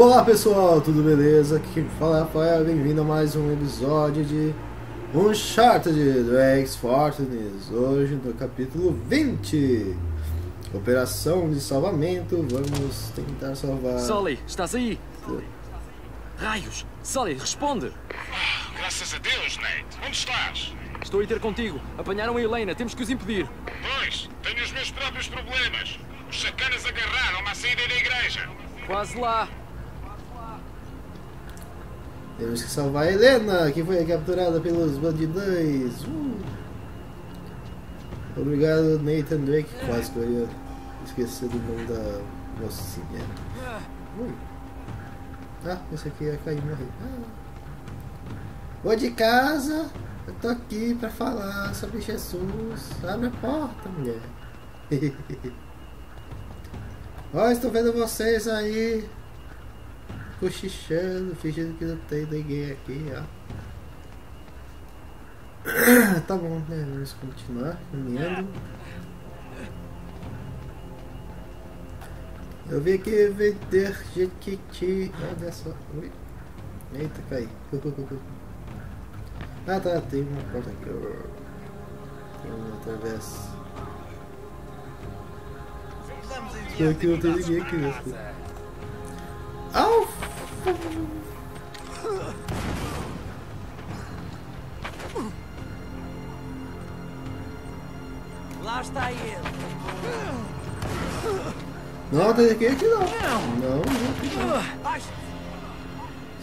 Olá pessoal, tudo beleza? Aqui fala é Rafael, bem-vindo a mais um episódio de Uncharted do X Fortunes. Hoje no capítulo 20, Operação de Salvamento. Vamos tentar salvar. Sully, estás aí? Raios! Sully, responde! Graças a Deus, Nate. Onde estás? Estou a ir ter contigo. Apanharam a Helena, temos que os impedir. Pois, tenho os meus próprios problemas. Os sacanas agarraram-me à saída da igreja. Quase lá. Temos que salvar a Helena, que foi capturada pelos bandidões. Uh. Obrigado, Nathan Drake. Quase que eu ia esquecer do nome da mocinha. Ui. Ah, esse aqui ia cair e morrer. Ah. Vou de casa, eu tô aqui pra falar sobre Jesus. Abre a porta, mulher. Ó, estou vendo vocês aí cochichando, fingindo que não tem ninguém aqui, ó. tá bom, né? Vamos continuar caminhando. Eu vim aqui vender Jequiti. Olha só. Ui. Eita, caí. Ah tá, tem uma porta aqui. Travessa. Espero que não tem ninguém aqui nesse. Lá está ele. Não, tem ninguém aqui não. Não, não aqui não.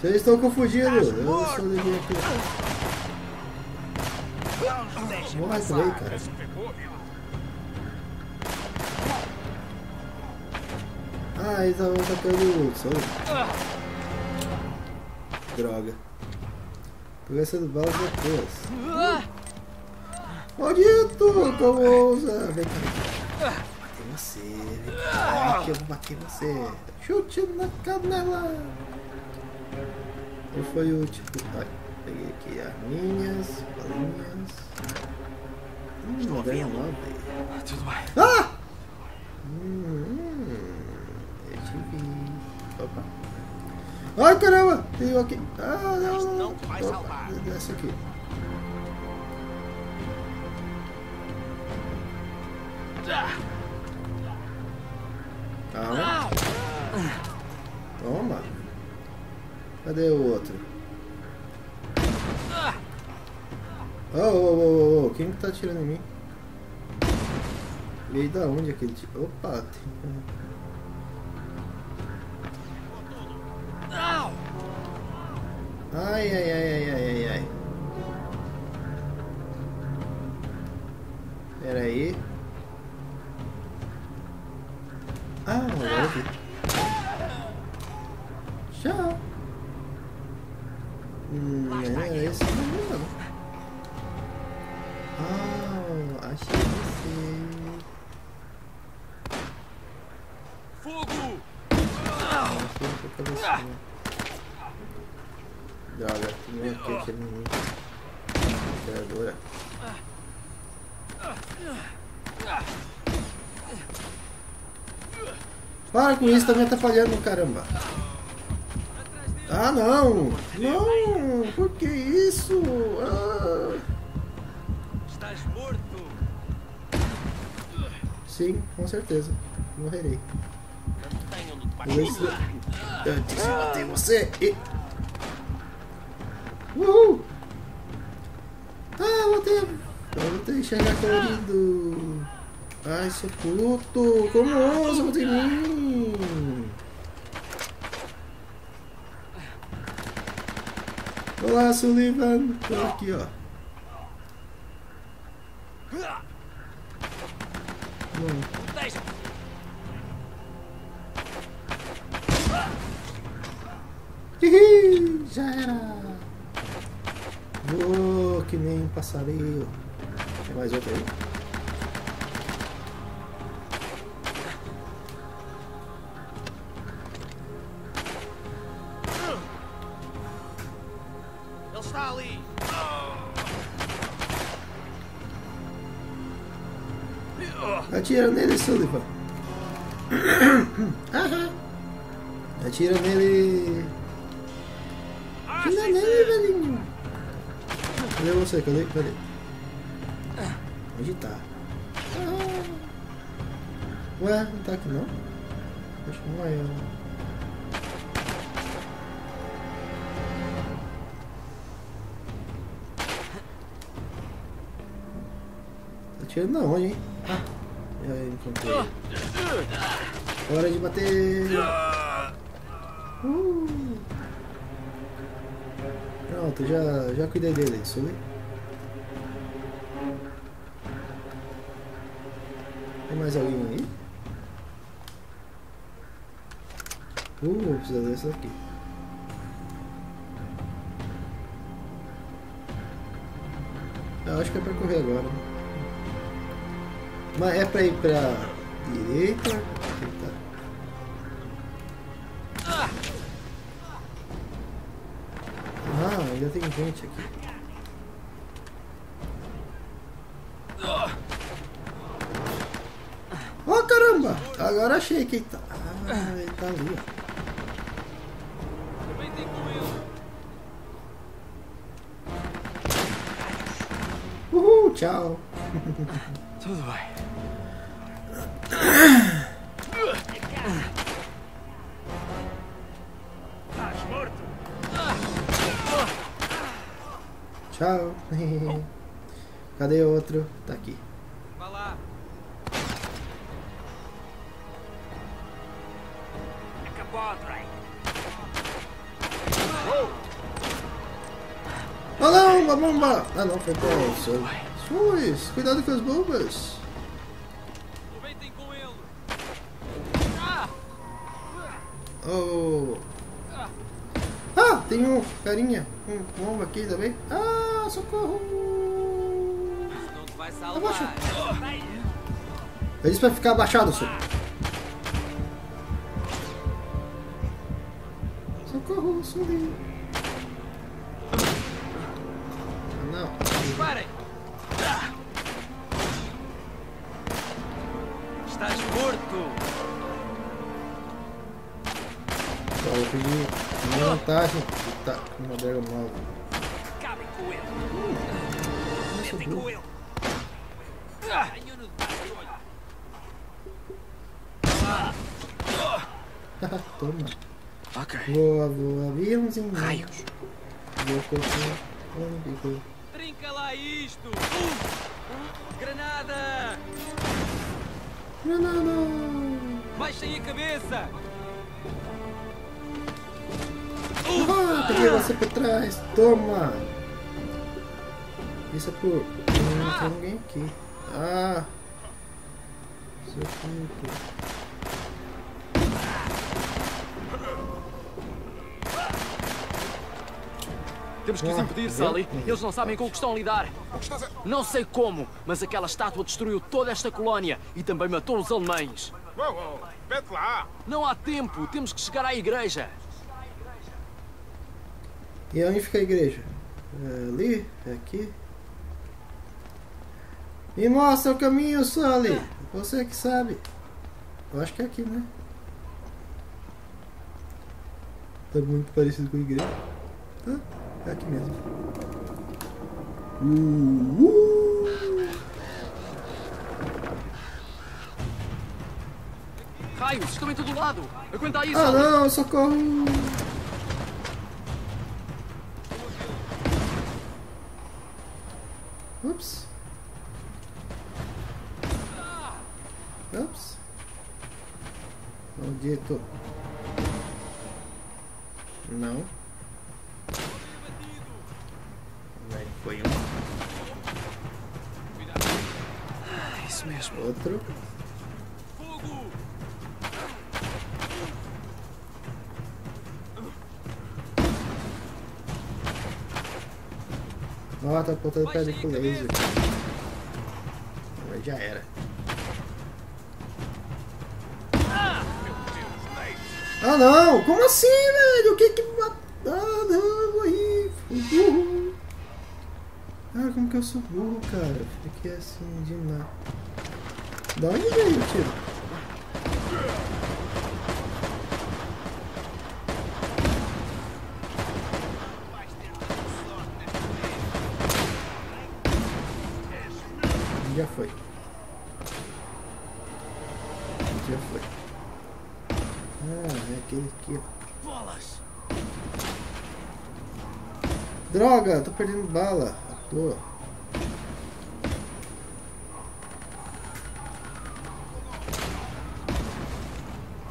Vocês estão confundindo. Eu não sou ninguém aqui. passar. também, cara. Ah, eles estavam atacando o Sonic. Droga. Tô gastando balas depois. Maldito! Como ousa! Vem cá, vem cá. Bater você, vem cá, que eu vou bater você. Chute na canela! Qual foi o último? Ai, peguei aqui arminhas, balinhas. Hum, ganha nove. Tudo bem. Ah! Hum, eu te vi. Opa. Ai caramba! Tem um aqui. Ah, não, não. Opa. Desce aqui. Calma. Toma. Cadê o outro? Oh, oh, oh, oh, quem que tá atirando em mim? Veio da onde aquele tiro? Opa, tem... Ai, ai, ai, ai, ai, ai, ai. Pera aí. Ah, agora eu vi. Tchau. Hum, não é esse não, não. Ah, achei você. Fogo! Achei que eu. Droga, tem um aqui atirando em mim. Metralhadora. Para com isso, tá me atrapalhando, caramba. Ah, não! Não! Por que isso? Ah. Estás morto. Sim, com certeza. Morrerei. Não tenho onde te. Antes de bater você. E... Uhul! Ah, voltei. Eu ter que enxergar colorido. Ai, seu puto! Como ousa em mim? Olá, Sullivan. Tô aqui, ó. Hihi, já era. Voou que nem um passarinho. Tem mais outro aí? Ele está ali. Atira nele, Sullivan. Aham. Atira nele! Você? Cadê? Cadê? Onde tá? Ah. Ué, não tá aqui não? Acho que não é. Tá atirando na onde, hein? Ah, já encontrei. Hora de bater! Uh. Pronto, já, já cuidei dele, subi. Tem mais alguém aí? Uh, vou precisar dessa aqui. Eu acho que é pra correr agora. né? Mas é pra ir pra direita? Eita. Ah, ainda tem gente aqui. Oh caramba! Agora achei quem tá. Ah, ele tá ali, ó. Ele. Uhul, tchau. Tudo bem. Tchau. Cadê outro? Tá aqui. Bomba! Ah não, foi pra seu. Suas, cuidado com as bombas. Arrebentem com ele. Oh. Ah, tem um carinha, um bomba aqui também. Ah, socorro! Isso não vai Abaixa. salvar. Eu disse pra ficar abaixado, senhor. Socorro, subi. Não. Parem. Estás morto. Só eu pedi uma vantagem. Tá, uma adega nova. Acabem com ele. Deixa eu Acabem com ele. Olho. Toma. Ok. Voa, voa, aviãozinho. Raios. Vou continuar. Olímpico. Isto. Uh! Granada. Não, não, não. Baixem a cabeça. Ah, peguei você por trás. Toma. Isso é por... Não tem ninguém aqui. Ah. Seu puto. Temos que os Ah, impedir? Sully. Eles não sabem com o que estão a lidar. Não sei como, mas aquela estátua destruiu toda esta colónia e também matou os alemães. Uou, uou, vete lá. Não há tempo, temos que chegar à igreja. E onde fica a igreja? Ali? Aqui? Me mostra o caminho, Sully. Você que sabe. Eu acho que é aqui, né? Tá muito parecido com a igreja. É aqui mesmo. Uh, uh. Raios, estão em todo lado. Aguenta aí, Ah não, socorro! Ó, tá apontando pra ele com laser. Mas já era. Ah não! Como assim, velho? O que que. Ah não, morri! Burro! Ah, como que eu sou burro, cara? Fiquei assim de nada. Da onde veio o tiro? Já foi. Já foi. Ah, é aquele aqui, ó. Bolas! Droga, tô perdendo bala. À toa.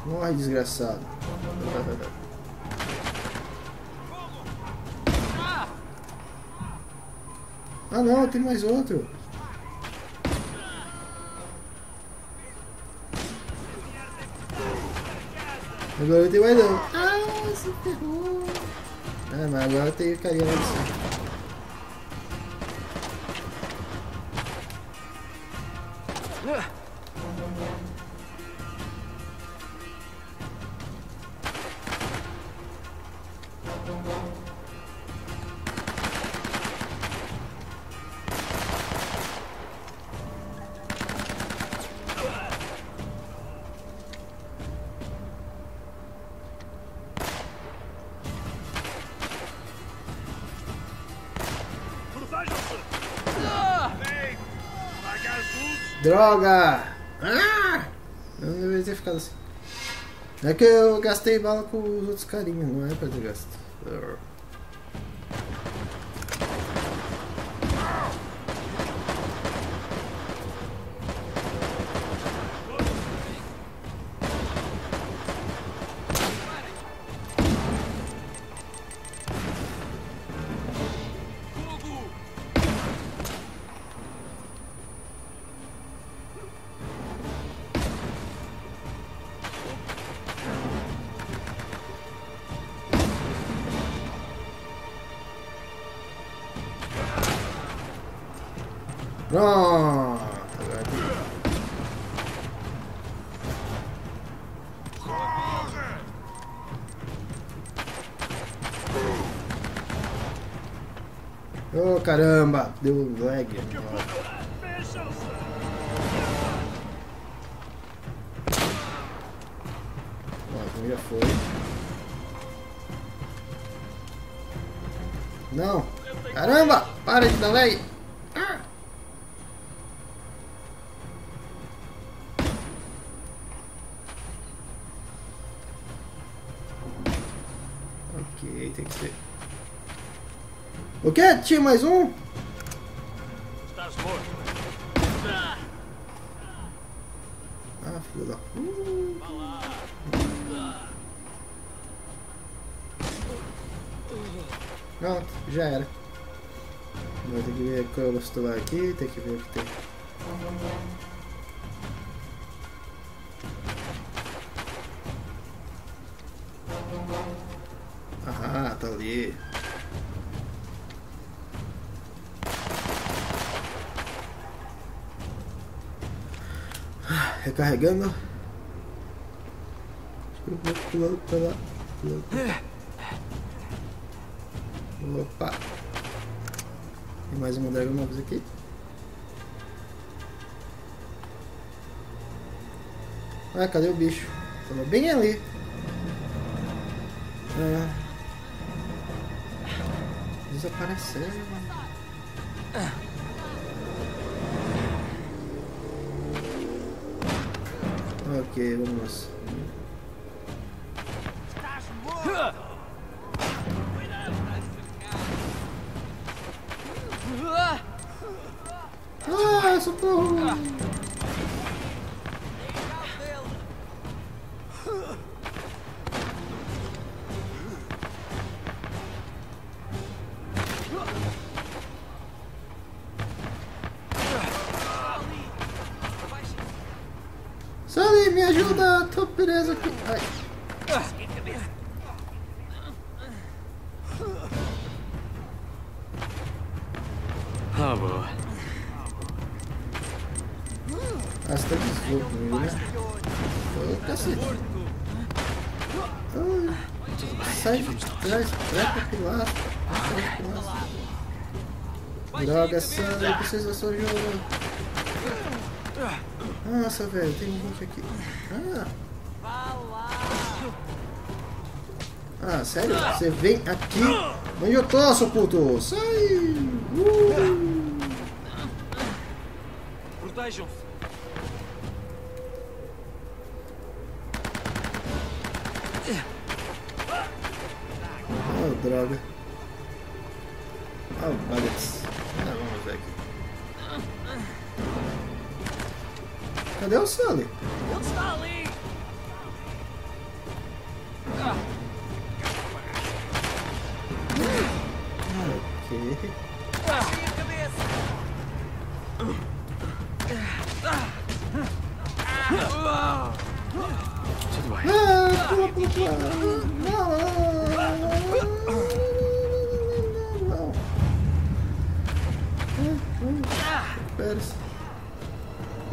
Morre, desgraçado. Ah não, tem mais outro. Agora não tem mais não. Ah, se ferrou. Ah, mas agora tem o carinha lá de cima. Droga! Ah! Eu não deveria ter ficado assim. É que eu gastei bala com os outros carinhos, não é pra ter gasto. Pronto! Agora tem- Ô caramba! Deu lag. Ó, então já foi. Não! Caramba! Para de dar lag! O quê? Tinha mais um? Estás morto. Ah, filho da. Uh. Pronto, já era. Agora tem que ver qual é o vestuário aqui, tem que ver o que tem. Ah, tá ali. Que eu vou pulando. Opa! Tem mais uma Dragon Novos aqui. Ah, cadê o bicho? Tava bem ali. Ah. Desapareceu. Ok, vamos. Ah, socorro! Me ajuda! Tô preso aqui. Ai. Ah, boa. Você tá comigo, né? Ô, cacete. Ai. Sai de trás. Trepa pilastro. Droga, Sally, eu preciso da sua ajuda. Nossa, velho, tem um monte aqui. Ah. Ah, sério? Você vem aqui onde eu tô, seu puto! Sai! Uh! Protejam-se. Oh, droga. Cadê o Sully? Ele está ali! Ok. Baixem a cabeça! Tudo bem. Ah, pula, pula, pula. Não, não.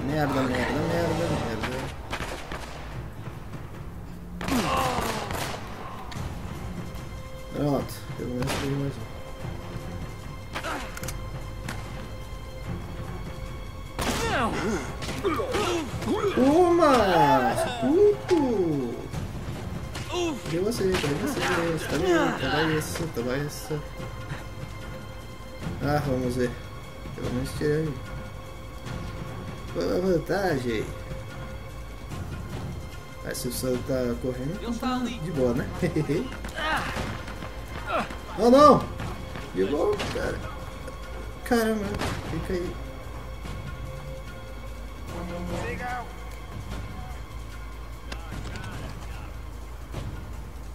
Merda, merda, merda, merda. Pronto, pelo menos peguei mais um. Uma! Puto! Cadê você? Cadê você? Toma isso, toma isso. Ah, vamos ver. Pelo menos tirei. Qual é a vantagem? Aí se o Sam tá correndo, de boa, né? oh não! De boa, cara. Caramba, fica aí.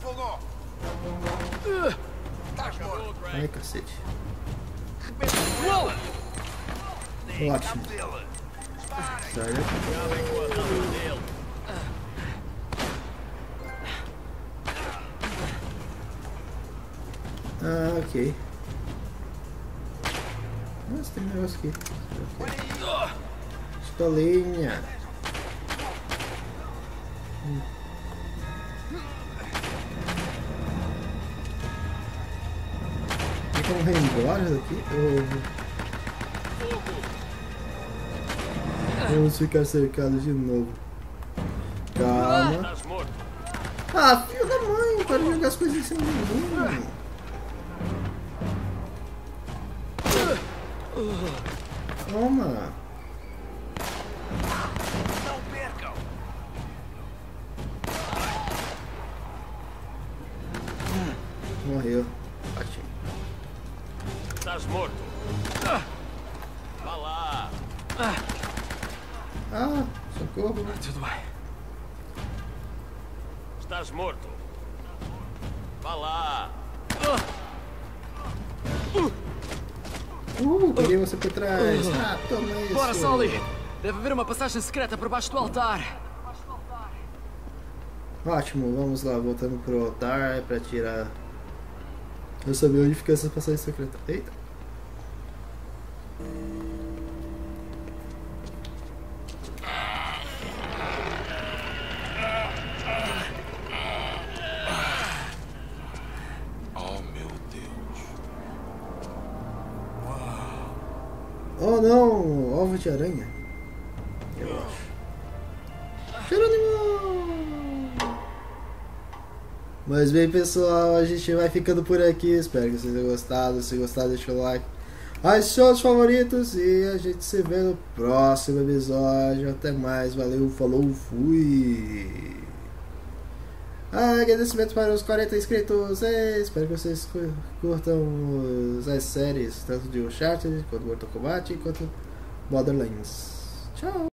Fogo! Ai, cacete. Ótimo. Daqui. Ah, ok. Nossa, tem um negócio aqui. Pistolinha. Hum. Como daqui? Ou... Vamos ficar cercados de novo. Calma. Ah, filho da mãe, para jogar as coisas em cima de mim. Toma. Estás morto! Vá lá! Uh, peguei você por trás. Ah, toma isso. Bora, Sully! Deve haver uma passagem secreta por baixo do altar. Ótimo, vamos lá, voltando pro altar pra tirar. Eu sabia onde fica essa passagem secreta. Eita. Oh não, ovo de aranha. Eu acho. Jerônimo! Mas bem pessoal, a gente vai ficando por aqui. Espero que vocês tenham gostado. Se gostado, deixa o like. As seus favoritos e a gente se vê no próximo episódio. Até mais, valeu, falou, fui! Agradecimento para os 40 inscritos. É, espero que vocês cu- curtam as séries, tanto de Uncharted, quanto Mortal Kombat, quanto Borderlands. Tchau!